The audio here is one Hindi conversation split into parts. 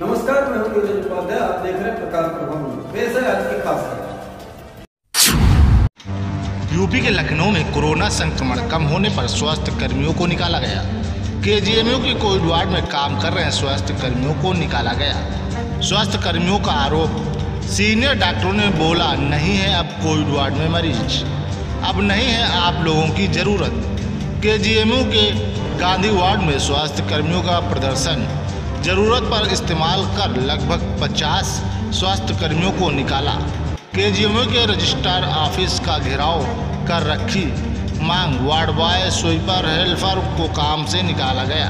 नमस्कार, मैं हूँ नीरज उपाध्याय, आप देख रहे हैं प्रकाश प्रभाव पेश है आज की खास खबर यूपी के लखनऊ में कोरोना संक्रमण कम होने पर स्वास्थ्य कर्मियों को निकाला गया। केजीएमयू के कोविड वार्ड में काम कर रहे स्वास्थ्य कर्मियों को निकाला गया। स्वास्थ्य कर्मियों का आरोप, सीनियर डॉक्टरों ने बोला, नहीं है अब कोविड वार्ड में मरीज़। अब नहीं है आप लोगों की ज़रूरत। केजीएमयू के गांधी वार्ड में स्वास्थ्य कर्मियों का प्रदर्शन। ज़रूरत पर इस्तेमाल कर लगभग 50 स्वास्थ्य कर्मियों को निकाला। केजीएमयू के रजिस्ट्रार ऑफ़िस का घेराव कर रखी मांग। वार्ड बॉय स्वीपर हेल्पर को काम से निकाला गया।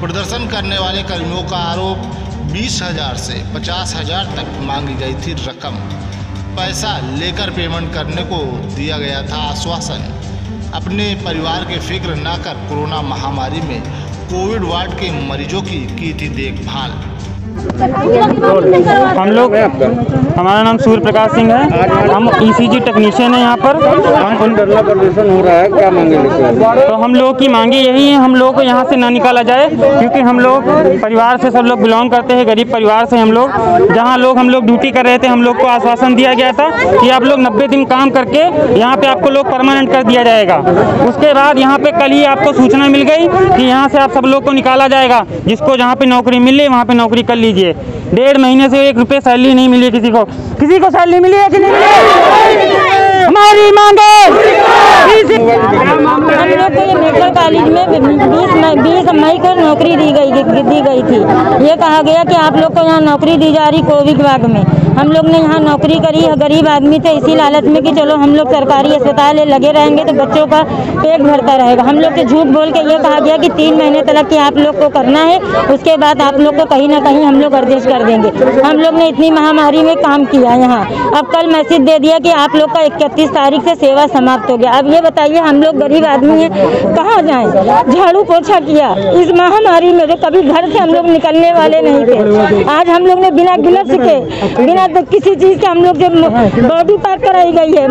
प्रदर्शन करने वाले कर्मियों का आरोप, बीस हज़ार से पचास हज़ार तक मांगी गई थी रकम। पैसा लेकर पेमेंट करने को दिया गया था आश्वासन। अपने परिवार के फ़िक्र न कर कोरोना महामारी में कोविड वार्ड के मरीजों की की थी देखभाल। हम लोग हमारा नाम सूर्य प्रकाश सिंह है। हम ईसीजी टेक्नीशियन है यहाँ पर। कौन धरना प्रदर्शन हो रहा है क्या मांगे तो हम लोग की मांगे यही है हम लोग को यहाँ से ना निकाला जाए क्योंकि हम लोग परिवार से सब लोग बिलोंग करते हैं गरीब परिवार से हम लोग। जहाँ लोग हम लोग ड्यूटी कर रहे थे हम लोग को आश्वासन दिया गया था कि आप लोग नब्बे दिन काम करके यहाँ पे आपको लोग परमानेंट कर दिया जाएगा। उसके बाद यहाँ पे कल ही आपको सूचना मिल गई कि यहाँ से आप सब लोग को निकाला जाएगा जिसको जहाँ पे नौकरी मिले वहाँ पे नौकरी कर लीजिए। डेढ़ महीने से एक रुपये सैलरी नहीं मिली किसी को। किसी को सैलरी मिली है कि नहीं मिली? हमारी मांगे हम लोग को ये मेडिकल कॉलेज में बीस मई बीस मई को नौकरी दी गई दी गई थी। ये कहा गया कि आप लोग को यहाँ नौकरी दी जा रही कोविड विभाग में। हम लोग ने यहाँ नौकरी करी गरीब आदमी थे, इसी लालच में कि चलो हम लोग सरकारी अस्पताल लगे रहेंगे तो बच्चों का पेट भरता रहेगा। हम लोग से झूठ बोल के ये कहा गया कि तीन महीने तक कि आप लोग को करना है, उसके बाद आप लोग को कहीं ना कहीं हम लोग अर्देश कर देंगे। हम लोग ने इतनी महामारी में काम किया यहाँ। अब कल मैसेज दे दिया कि आप लोग का इकतीस तारीख से सेवा समाप्त हो गया। अब ये बताइए, हम लोग गरीब आदमी हैं, कहाँ जाएँ? झाड़ू पोछा किया। इस महामारी में जो कभी घर से हम लोग निकलने वाले नहीं थे, आज हम लोग ने बिना गिलफ्स के बिना किसी चीज़ के हम लोग जो बॉडी पार्क कराई गई है।